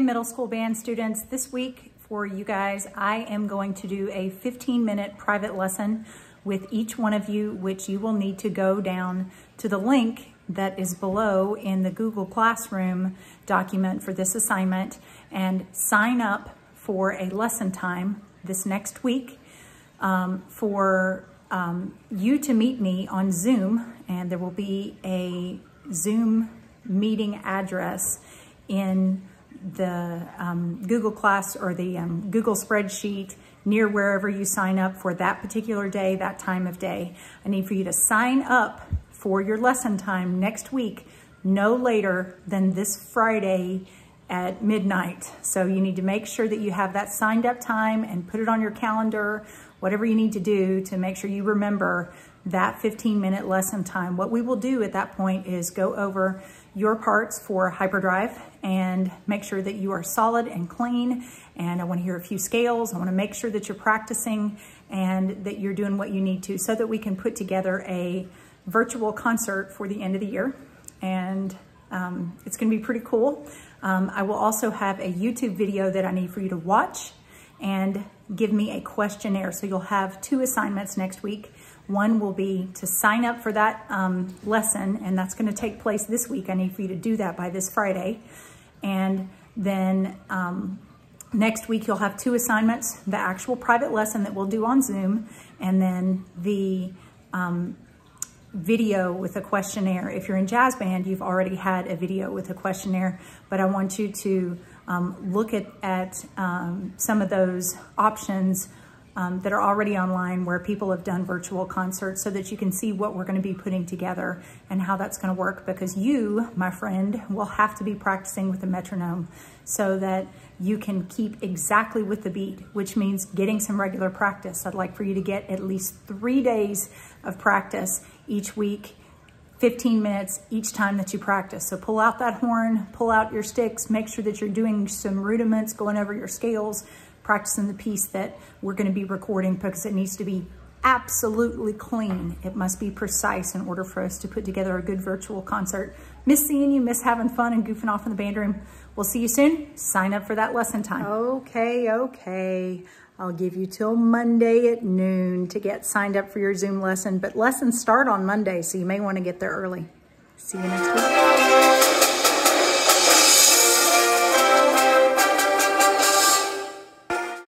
middle school band students. This week for you guys, I am going to do a 15 minute private lesson with each one of you, which you will need to go down to the link that is below in the Google Classroom document for this assignment and sign up for a lesson time this next week um, for um, you to meet me on Zoom and there will be a Zoom meeting address in the um, Google Class or the um, Google spreadsheet near wherever you sign up for that particular day, that time of day. I need for you to sign up for your lesson time next week, no later than this Friday at midnight. So you need to make sure that you have that signed up time and put it on your calendar, whatever you need to do to make sure you remember that 15 minute lesson time. What we will do at that point is go over your parts for hyperdrive and make sure that you are solid and clean. And I wanna hear a few scales. I wanna make sure that you're practicing and that you're doing what you need to so that we can put together a virtual concert for the end of the year. And um, it's gonna be pretty cool. Um, I will also have a YouTube video that I need for you to watch and give me a questionnaire. So you'll have two assignments next week. One will be to sign up for that um, lesson, and that's gonna take place this week. I need for you to do that by this Friday. And then um, next week you'll have two assignments, the actual private lesson that we'll do on Zoom, and then the um, video with a questionnaire. If you're in jazz band, you've already had a video with a questionnaire, but I want you to um, look at, at um, some of those options um, that are already online where people have done virtual concerts so that you can see what we're gonna be putting together and how that's gonna work because you, my friend, will have to be practicing with a metronome so that you can keep exactly with the beat, which means getting some regular practice. I'd like for you to get at least three days of practice each week 15 minutes each time that you practice. So pull out that horn, pull out your sticks, make sure that you're doing some rudiments, going over your scales, practicing the piece that we're gonna be recording because it needs to be absolutely clean. It must be precise in order for us to put together a good virtual concert. Miss seeing you, miss having fun and goofing off in the band room. We'll see you soon. Sign up for that lesson time. Okay, okay. I'll give you till Monday at noon to get signed up for your Zoom lesson, but lessons start on Monday, so you may want to get there early. See you next week.